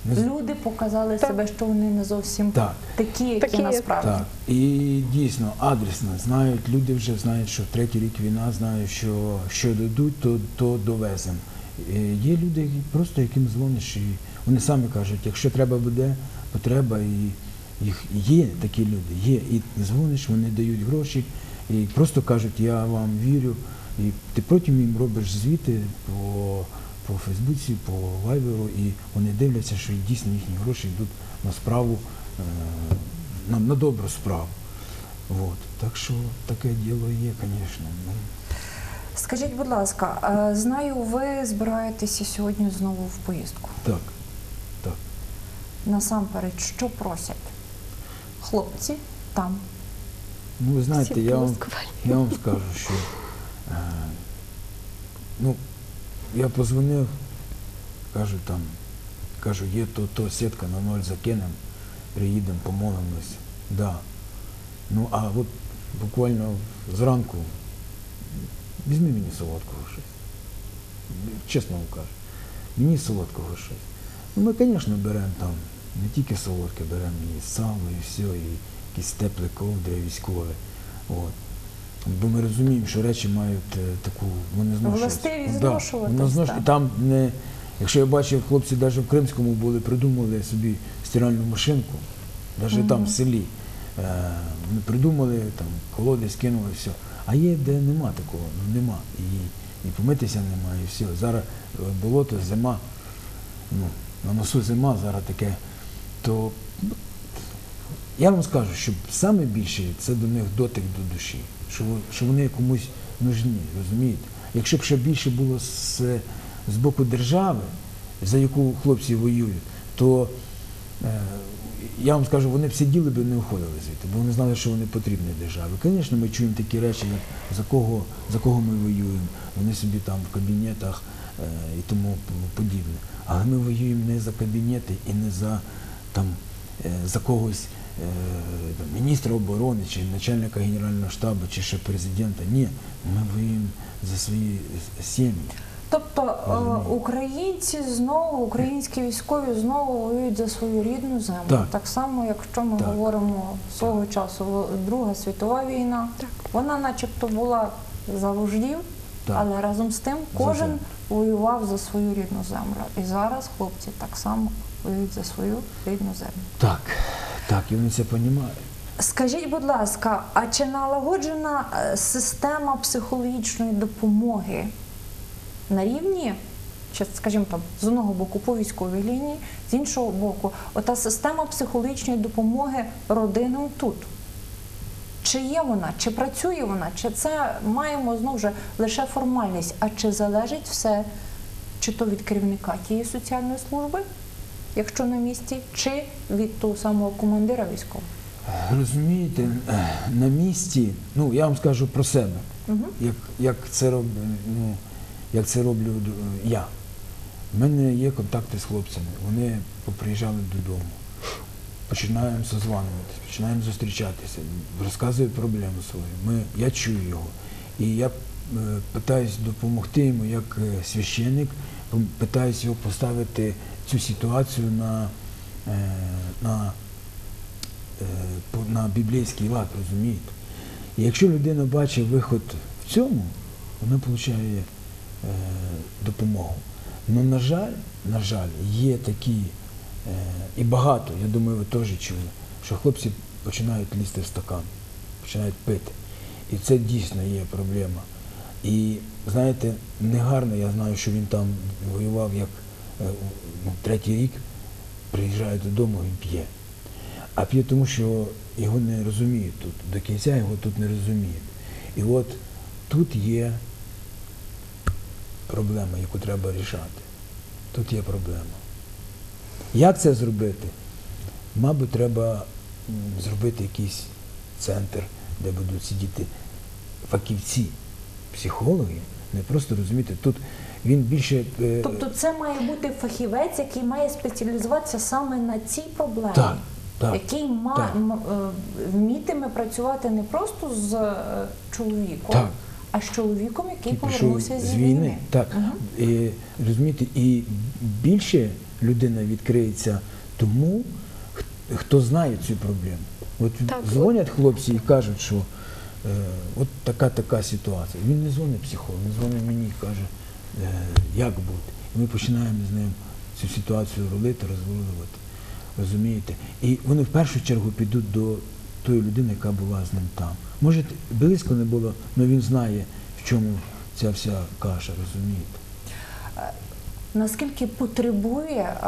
не з- Люди показали Так. себе, що вони не зовсім так. такі, які Такі, насправді. Так, і дійсно адресно знають, люди вже знають, що третій рік війна, знають, що що дадуть, то, то довеземо. Е, Є люди, які просто яким дзвониш, і вони самі кажуть, якщо треба буде, потреба, і їх є такі люди, є. І дзвониш, вони дають гроші, і просто кажуть, я вам вірю. І ти потім їм робиш звіти по, по Фейсбуці, по Вайберу, і вони дивляться, що дійсно їхні гроші йдуть на справу, е, на, на добру справу. Вот. Так що таке діло є, звісно. Скажіть, будь ласка, знаю, ви збираєтеся сьогодні знову в поїздку. так. Насамперед, що просять хлопці там? Ну, ви знаєте, я вам, я вам скажу, що е, ну, я позвонив, кажу там, кажу, є то, то сітка на ноль закинемо, приїдемо, помолимось. Да. Ну, а от буквально зранку візьми мені солодкого щось. Чесно вам кажу, мені солодкого щось. Ну, ми, звісно, беремо там не тільки солодке, беремо і сало, і все, і якісь теплі ковдри військові. От. Бо ми розуміємо, що речі мають е, таку, вони зношуються. Властивість Да, зношуватись, воно знош- так. І там не, якщо я бачив, хлопці навіть в Кримському були, придумали собі стиральну машинку, навіть там в селі. Е, Вони придумали, там, колодязь кинули, все. А є, де нема такого, ну нема. І, і помитися нема, і все. Зараз е, болото, зима, ну, на носу зима, зараз таке, то я вам скажу, що саме більше це до них дотик до душі, що вони комусь нужні, розумієте? Якщо б ще більше було з, з боку держави, за яку хлопці воюють, то е, я вам скажу, вони б сиділи б і не уходили звідти, бо вони знали, що вони потрібні державі. Звісно, ми чуємо такі речі, як за кого, за кого ми воюємо, вони собі там в кабінетах е, і тому подібне. Але ми воюємо не за кабінети і не за, там, е, за когось е, там, міністра оборони чи начальника Генерального штабу, чи ще президента. Ні, ми воюємо за свої сім'ї. Тобто е, українці знову, українські військові знову воюють за свою рідну землю. Так. само, якщо ми Так. говоримо свого часу, Друга світова війна, так. вона начебто була за вождів, Так. але разом з тим кожен землю. воював за свою рідну землю. І зараз хлопці так само воюють за свою рідну землю. Так, так, і вони це розуміють. Скажіть, будь ласка, а чи налагоджена е, система психологічної допомоги на рівні, чи, скажімо там, з одного боку по військовій лінії, з іншого боку, ота система психологічної допомоги родинам тут? Чи є вона, чи працює вона, чи це маємо знову ж лише формальність, а чи залежить все чи то від керівника тієї соціальної служби, якщо на місці, чи від того самого командира військового? Розумієте, на місці, ну я вам скажу про себе, як, як, це, роб, ну, як це роблю е, я. У мене є контакти з хлопцями, вони поприїжджали додому. Починаємо созванюватися, починаємо зустрічатися, розказую проблему свою. Ми, я чую його. І я е, питаюсь допомогти йому як е, священник, питаюсь його поставити цю ситуацію на, е, на е, на біблійський лад, розумієте? І якщо людина бачить виход в цьому, вона отримує е, допомогу. Ну, на жаль, на жаль, є такі, і багато, я думаю, ви теж чули, що хлопці починають лізти в стакан, починають пити. І це дійсно є проблема. І знаєте, негарно, я знаю, що він там воював як е, ну, третій рік, приїжджає додому, він п'є. А п'є тому, що його не розуміють тут. До кінця його тут не розуміють. І от тут є проблема, яку треба рішати. Тут є проблема. Як це зробити? Мабуть, треба зробити якийсь центр, де будуть сидіти фахівці, психологи, не просто розуміти. Тут він більше. е, Тобто це має бути фахівець, який має спеціалізуватися саме на цій проблемі, Так, так, який ма, так. м- е, вмітиме працювати не просто з е, чоловіком, Так. а з чоловіком, який який повернувся з з війни. Так. І, розумієте, і більше людина відкриється тому, хто знає цю проблему. От Так, дзвонять хлопці і кажуть, що от така така ситуація. Він не дзвонить психологу, він дзвонить мені і каже, е, як бути. І ми починаємо з ним цю ситуацію рулити, розвалювати. Розумієте? І вони в першу чергу підуть до тої людини, яка була з ним там. Може, близько не було, але він знає, в чому ця вся каша, розумієте? Наскільки потребує е,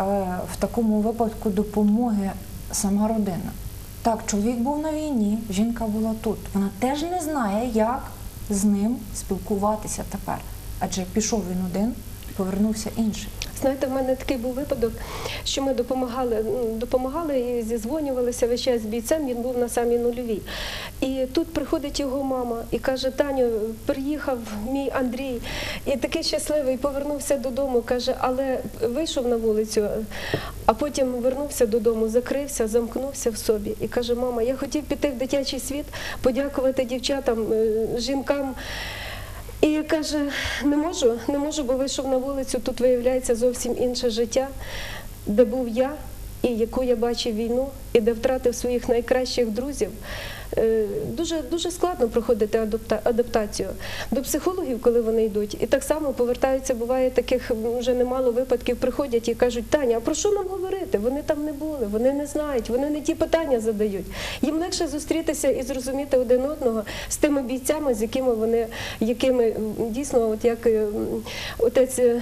в такому випадку допомоги сама родина? Так, чоловік був на війні, жінка була тут. Вона теж не знає, як з ним спілкуватися тепер. Адже пішов він один, повернувся інший. Знаєте, в мене такий був випадок, що ми допомагали, ну, допомагали і зізвонювалися весь час з бійцем, він був на самій нульовій. І тут приходить його мама і каже: Таню, приїхав мій Андрій, і такий щасливий, повернувся додому, каже, але вийшов на вулицю, а потім вернувся додому, закрився, замкнувся в собі. І каже: Мама, я хотів піти в дитячий світ, подякувати дівчатам, е, жінкам. І каже, не можу, не можу, бо вийшов на вулицю, тут виявляється зовсім інше життя, де був я, і яку я бачив війну, і де втратив своїх найкращих друзів. Е, Дуже, дуже складно проходити адапта- адаптацію до психологів, коли вони йдуть. І так само повертаються, буває таких вже немало випадків, приходять і кажуть, Таня, а про що нам говорити? Вони там не були, вони не знають, вони не ті питання задають. Їм легше зустрітися і зрозуміти один одного з тими бійцями, з якими вони, якими дійсно, от як е, отець е,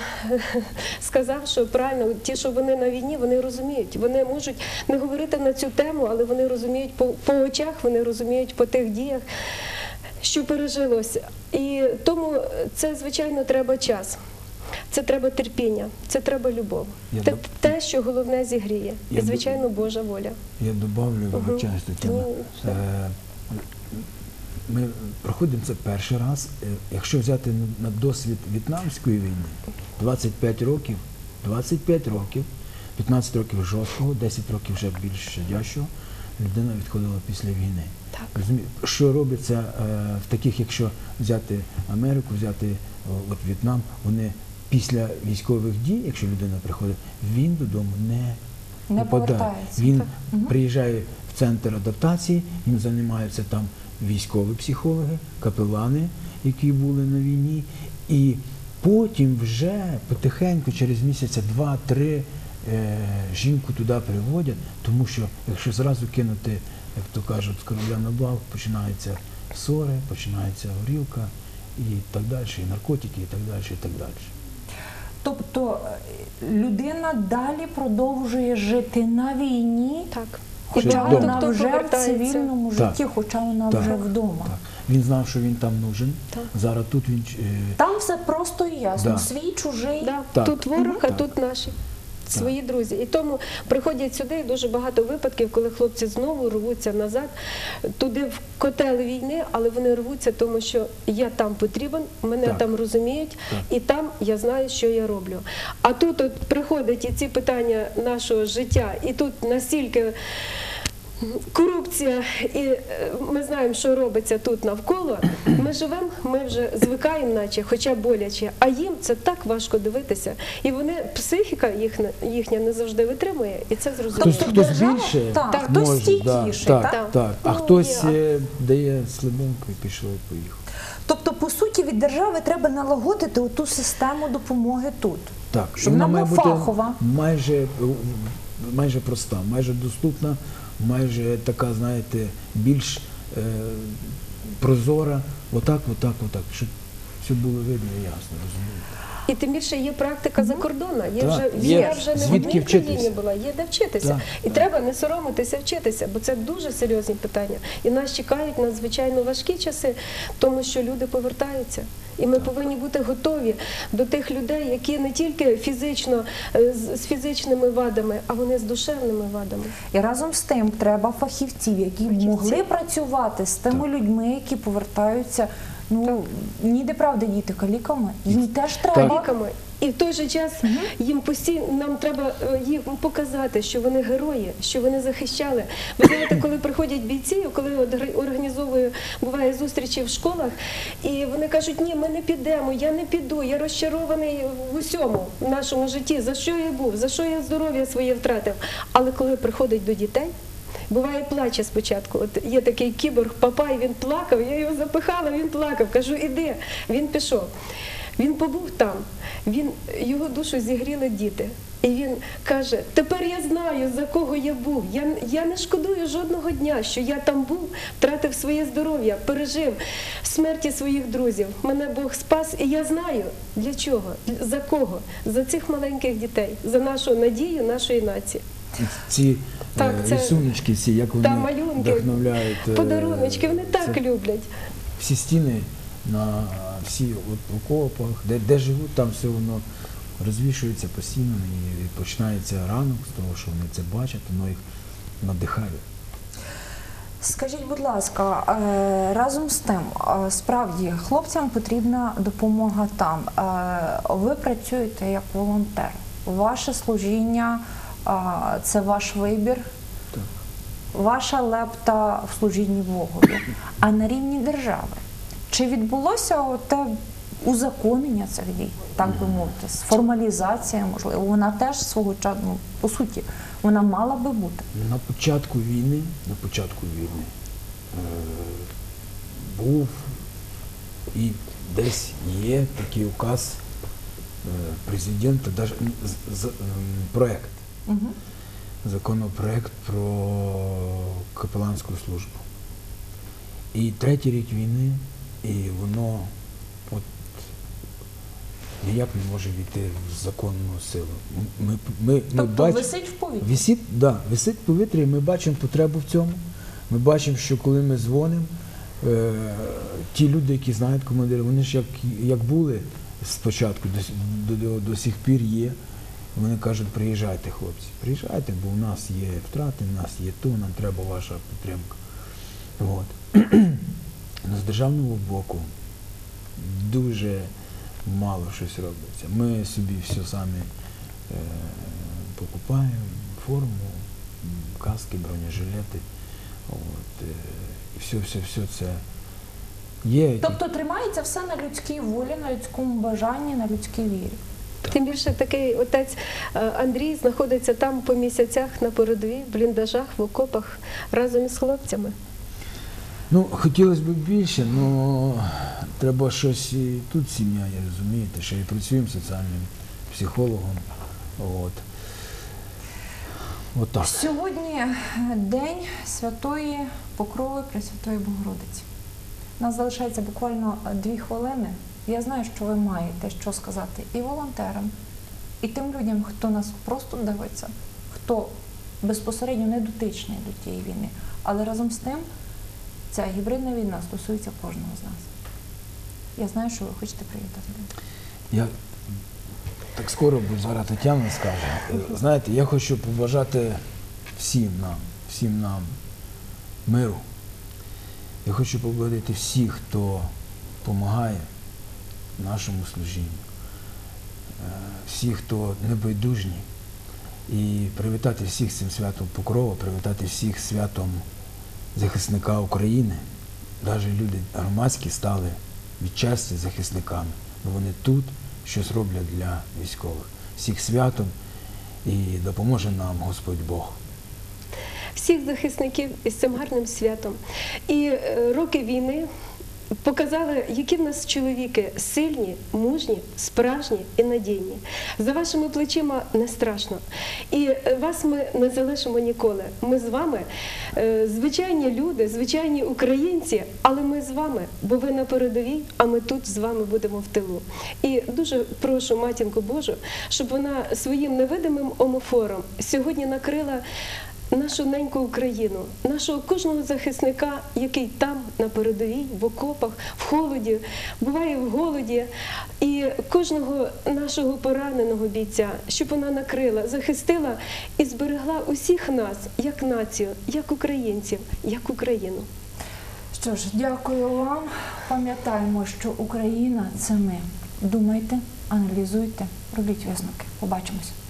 сказав, що правильно, ті, що вони на війні, вони розуміють. Вони можуть не говорити на цю тему, але вони розуміють по, по очах, вони розуміють по тих діях. що пережилося. І тому це, звичайно, треба час. Це треба терпіння, це треба любов. Я Це доб- те, що головне зігріє. Я І, доб- звичайно, Божа воля. Я добавлю, вибачаюсь, Тетяна. Ми проходимо це перший раз. Е, Якщо взяти на- на досвід в'єтнамської війни, 25 років, 25 років, 15 років жорсткого, 10 років вже більш щадящого, людина відходила після війни. Так. Що робиться е, в таких, якщо взяти Америку, взяти от В'єтнам, вони після військових дій, якщо людина приходить, він додому не, Не попадає. Він Так. Приїжджає в центр адаптації, їм займаються там військові психологи, капелани, які були на війні, і потім вже потихеньку, через місяця два-три, е, жінку туди приводять, тому що якщо зразу кинути, як то кажуть, з корабля на бал, починаються ссори, починається горілка і так далі, і наркотики, і так далі, і так далі. Тобто е, людина далі продовжує жити на війні, Так. хоча Ще вона вдома. Хто вже в цивільному Так. житті, хоча вона Так. вже вдома. Так. Він знав, що він там нужен. Так. Зараз тут він е, Там все просто і ясно. Да. Свій, чужий. Да. Так. Тут ворог, а Так. тут наші. Свої друзі. І тому приходять сюди і дуже багато випадків, коли хлопці знову рвуться назад, туди в котел війни, але вони рвуться, тому що я там потрібен, мене Так. там розуміють, Так. і там я знаю, що я роблю. А тут от приходять і ці питання нашого життя, і тут настільки. Корупція, і е, ми знаємо, що робиться тут навколо. Ми живемо, ми вже звикаємо, наче, хоча боляче. А їм це так важко дивитися. І вони, психіка їхня, їхня не завжди витримує, і це зрозуміло. Хтось, Тобто хтось більше так, Так. хтось може, стійкіший, да, так? так, так. А Ну, хтось ні, е, дає слабинку і пішов і поїхав. Тобто, по суті, від держави треба налагодити ту систему допомоги тут. Так, Щоб вона вона має бути фахова. майже, майже проста, майже доступна, майже така, знаєте, більш е, прозора. Отак, отак, отак, щоб все було видно і ясно, розумієте. І тим більше є практика за. Є вже я вже не в одній країні була, є де вчитися. І треба не соромитися вчитися, бо це дуже серйозні питання. І нас чекають надзвичайно важкі часи, тому що люди повертаються. І ми повинні бути готові до тих людей, які не тільки фізично е, з фізичними вадами, а вони з душевними вадами. І разом з тим треба фахівців, які могли працювати з тими людьми, які повертаються. Ну ніде правда діти каліками. Їм теж треба. І в той же час їм постійно нам треба е, їм показати, що вони герої, що вони захищали. Ви знаєте, коли приходять бійці, коли організовую буває зустрічі в школах, і вони кажуть, ні, ми не підемо, я не піду, я розчарований в усьому в нашому житті. За що я був, за що я здоров'я своє втратив. Але коли приходить до дітей. Буває, плаче спочатку. От є такий кіборг, папа, і він плакав, я його запихала, він плакав. Кажу, іди. Він пішов. Він побув там, він, його душу зігріли діти. І він каже: тепер я знаю, за кого я був. Я, я не шкодую жодного дня, що я там був, втратив своє здоров'я, пережив смерті своїх друзів. Мене Бог спас, і я знаю для чого, за кого? За цих маленьких дітей, за нашу надію нашої нації. Ці Так, е, це- рисуночки, всі, як вони Та малюнки, вдохновляють. е, Подаруночки, вони так це люблять. Всі стіни на всі от, окопах, де, де живуть, там все воно розвішується постійно і починається ранок з того, що вони це бачать, воно їх надихає. Скажіть, будь ласка, е, разом з тим, справді хлопцям потрібна допомога там. Ви працюєте як волонтер. Ваше служіння це ваш вибір, ваша лепта в служінні Богові. А на рівні держави. Чи відбулося те узаконення цих дій, так би мовити, формалізація, можливо, вона теж свого часу, ну, по суті, вона мала би бути. На початку війни, на початку війни е, був і десь є такий указ е, президента, даже, м, Угу. законопроект про капеланську службу. І третій рік війни, і воно от ніяк не може війти в законну силу. Ми, ми, ми Тобто бач- висить в повітрі. Висить, да, висить в повітрі, і ми бачимо потребу в цьому. Ми бачимо, що коли ми дзвонимо, е, ті люди, які знають командира, вони ж як, як були спочатку, до, до, до, до сих пір є. Вони кажуть, приїжджайте, хлопці, приїжджайте, бо у нас є втрати, у нас є то, нам треба ваша підтримка. От. З державного боку дуже мало щось робиться. Ми собі все самі е, покупаємо, форму, каски, бронежилети. От, е, і все, все, все це є. Тобто тримається все на людській волі, на людському бажанні, на людській вірі. Тим більше такий отець е, Андрій знаходиться там по місяцях на передовій, в бліндажах, в окопах разом із хлопцями. Ну, хотілося б більше, але треба щось і тут сім'я, я розумієте, що і працюємо соціальним психологом. От. От так. Сьогодні день Святої Покрови Пресвятої Богородиці. У нас залишається буквально дві хвилини. Я знаю, що ви маєте що сказати і волонтерам, і тим людям, хто нас просто дивиться, хто безпосередньо не дотичний до тієї війни. Але разом з тим ця гібридна війна стосується кожного з нас. Я знаю, що ви хочете привітати людей. Я так скоро, бо зараз Тетяна скаже. Знаєте, я хочу побажати всім нам, всім нам миру. Я хочу поблагодарити всіх, хто допомагає нашому служінню, е, всіх, хто небайдужні. І привітати всіх цим святом Покрова, привітати всіх святом захисника України. Навіть люди громадські стали відчасті захисниками, бо вони тут щось роблять для військових. Всіх святом і допоможе нам Господь Бог. всіх захисників із цим гарним святом. І е, роки війни показали, які в нас чоловіки сильні, мужні, справжні і надійні. За вашими плечима не страшно. І е, вас ми не залишимо ніколи. Ми з вами е, звичайні люди, звичайні українці, але ми з вами, бо ви на передовій, а ми тут з вами будемо в тилу. І дуже прошу матінку Божу, щоб вона своїм невидимим омофором сьогодні накрила нашу неньку Україну, нашого кожного захисника, який там на передовій, в окопах, в холоді, буває в голоді, і кожного нашого пораненого бійця, щоб вона накрила, захистила і зберегла усіх нас як націю, як українців, як Україну. Що ж, дякую вам. Пам'ятаємо, що Україна це ми. Думайте, аналізуйте, робіть висновки. Побачимось.